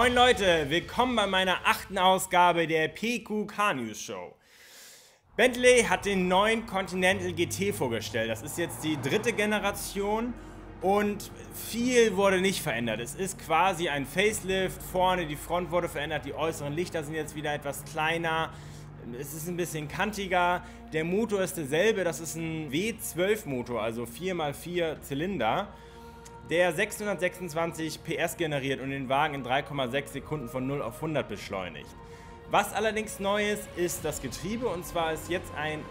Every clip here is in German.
Moin Leute, willkommen bei meiner achten Ausgabe der PQK News Show. Bentley hat den neuen Continental GT vorgestellt. Das ist jetzt die dritte Generation und viel wurde nicht verändert. Es ist quasi ein Facelift. Vorne die Front wurde verändert, die äußeren Lichter sind jetzt wieder etwas kleiner. Es ist ein bisschen kantiger. Der Motor ist derselbe, das ist ein W12 Motor, also 4x4 Zylinder der 626 PS generiert und den Wagen in 3,6 Sekunden von 0 auf 100 beschleunigt. Was allerdings neu ist, ist das Getriebe und zwar ist jetzt ein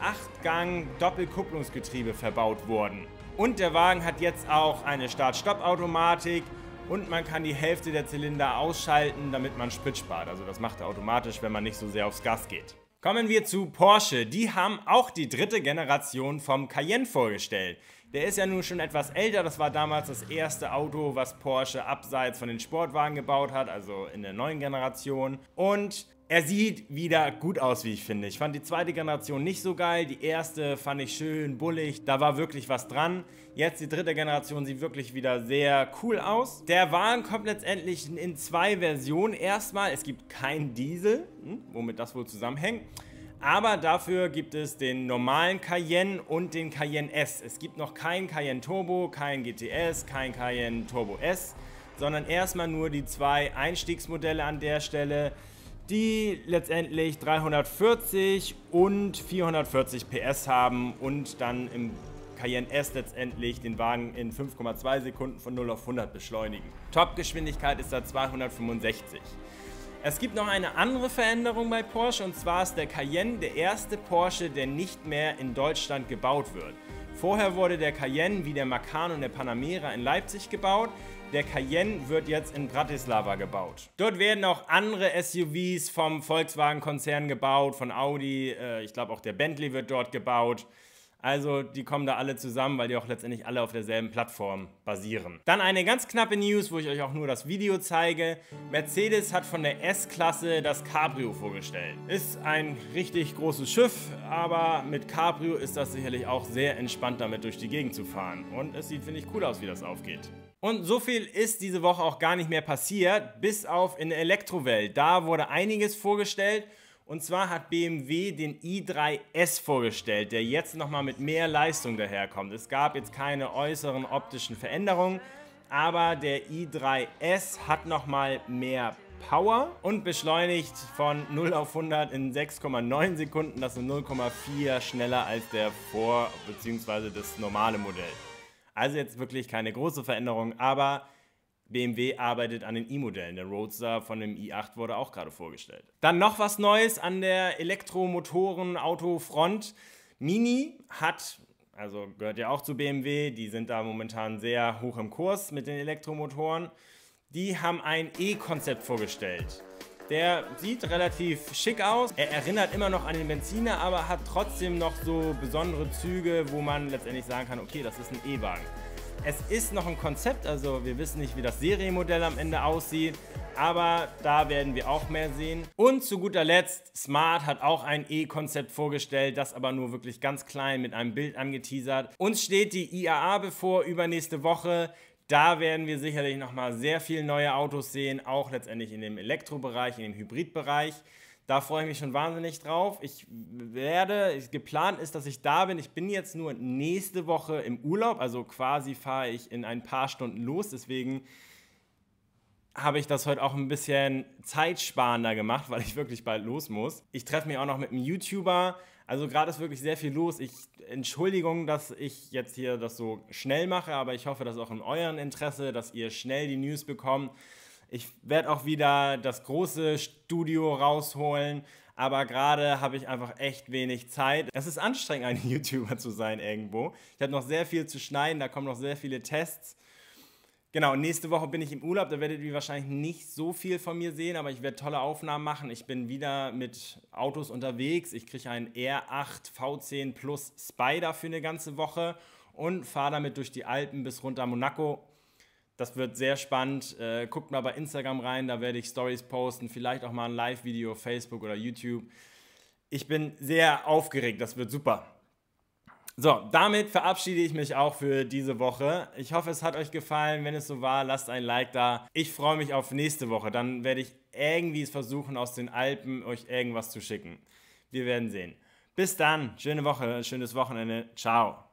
8-Gang Doppelkupplungsgetriebe verbaut worden. Und der Wagen hat jetzt auch eine Start-Stopp-Automatik und man kann die Hälfte der Zylinder ausschalten, damit man Sprit spart. Also das macht er automatisch, wenn man nicht so sehr aufs Gas geht. Kommen wir zu Porsche. Die haben auch die dritte Generation vom Cayenne vorgestellt. Der ist ja nun schon etwas älter. Das war damals das erste Auto, was Porsche abseits von den Sportwagen gebaut hat, also in der neuen Generation. Und er sieht wieder gut aus, wie ich finde. Ich fand die zweite Generation nicht so geil. Die erste fand ich schön, bullig. Da war wirklich was dran. Jetzt die dritte Generation sieht wirklich wieder sehr cool aus. Der Wagen kommt letztendlich in zwei Versionen. Erstmal, es gibt kein Diesel, hm, womit das wohl zusammenhängt. Aber dafür gibt es den normalen Cayenne und den Cayenne S. Es gibt noch kein Cayenne Turbo, kein GTS, kein Cayenne Turbo S, sondern erstmal nur die zwei Einstiegsmodelle an der Stelle, die letztendlich 340 und 440 PS haben und dann im Cayenne S letztendlich den Wagen in 5,2 Sekunden von 0 auf 100 beschleunigen. Topgeschwindigkeit ist da 265. Es gibt noch eine andere Veränderung bei Porsche und zwar ist der Cayenne der erste Porsche, der nicht mehr in Deutschland gebaut wird. Vorher wurde der Cayenne wie der Macan und der Panamera in Leipzig gebaut. Der Cayenne wird jetzt in Bratislava gebaut. Dort werden auch andere SUVs vom Volkswagen-Konzern gebaut, von Audi. Äh, ich glaube auch der Bentley wird dort gebaut. Also die kommen da alle zusammen, weil die auch letztendlich alle auf derselben Plattform basieren. Dann eine ganz knappe News, wo ich euch auch nur das Video zeige. Mercedes hat von der S-Klasse das Cabrio vorgestellt. Ist ein richtig großes Schiff, aber mit Cabrio ist das sicherlich auch sehr entspannt damit durch die Gegend zu fahren. Und es sieht, finde ich, cool aus, wie das aufgeht. Und so viel ist diese Woche auch gar nicht mehr passiert, bis auf in der Elektrowelt. Da wurde einiges vorgestellt und zwar hat BMW den i3S vorgestellt, der jetzt nochmal mit mehr Leistung daherkommt. Es gab jetzt keine äußeren optischen Veränderungen, aber der i3S hat nochmal mehr Power und beschleunigt von 0 auf 100 in 6,9 Sekunden. Das ist 0,4 schneller als der Vor- bzw. das normale Modell. Also jetzt wirklich keine große Veränderung, aber BMW arbeitet an den i-Modellen. Der Roadster von dem i8 wurde auch gerade vorgestellt. Dann noch was Neues an der Elektromotoren-Autofront. Mini hat, also gehört ja auch zu BMW, die sind da momentan sehr hoch im Kurs mit den Elektromotoren. Die haben ein E-Konzept vorgestellt. Der sieht relativ schick aus. Er erinnert immer noch an den Benziner, aber hat trotzdem noch so besondere Züge, wo man letztendlich sagen kann, okay, das ist ein E-Wagen. Es ist noch ein Konzept, also wir wissen nicht, wie das Serienmodell am Ende aussieht, aber da werden wir auch mehr sehen. Und zu guter Letzt, Smart hat auch ein E-Konzept vorgestellt, das aber nur wirklich ganz klein mit einem Bild angeteasert. Uns steht die IAA bevor übernächste Woche. Da werden wir sicherlich nochmal sehr viele neue Autos sehen, auch letztendlich in dem Elektrobereich, in dem Hybridbereich. Da freue ich mich schon wahnsinnig drauf. Ich werde, geplant ist, dass ich da bin. Ich bin jetzt nur nächste Woche im Urlaub, also quasi fahre ich in ein paar Stunden los. Deswegen habe ich das heute auch ein bisschen zeitsparender gemacht, weil ich wirklich bald los muss. Ich treffe mich auch noch mit einem YouTuber. Also gerade ist wirklich sehr viel los. Ich Entschuldigung, dass ich jetzt hier das so schnell mache, aber ich hoffe, das ist auch in eurem Interesse, dass ihr schnell die News bekommt. Ich werde auch wieder das große Studio rausholen, aber gerade habe ich einfach echt wenig Zeit. Es ist anstrengend, ein YouTuber zu sein irgendwo. Ich habe noch sehr viel zu schneiden, da kommen noch sehr viele Tests. Genau, nächste Woche bin ich im Urlaub, da werdet ihr wahrscheinlich nicht so viel von mir sehen, aber ich werde tolle Aufnahmen machen. Ich bin wieder mit Autos unterwegs. Ich kriege einen R8 V10 Plus Spider für eine ganze Woche und fahre damit durch die Alpen bis runter Monaco. Das wird sehr spannend. Äh, guckt mal bei Instagram rein, da werde ich Stories posten, vielleicht auch mal ein Live-Video auf Facebook oder YouTube. Ich bin sehr aufgeregt, das wird super. So, damit verabschiede ich mich auch für diese Woche. Ich hoffe, es hat euch gefallen. Wenn es so war, lasst ein Like da. Ich freue mich auf nächste Woche. Dann werde ich irgendwie versuchen, aus den Alpen euch irgendwas zu schicken. Wir werden sehen. Bis dann. Schöne Woche, schönes Wochenende. Ciao.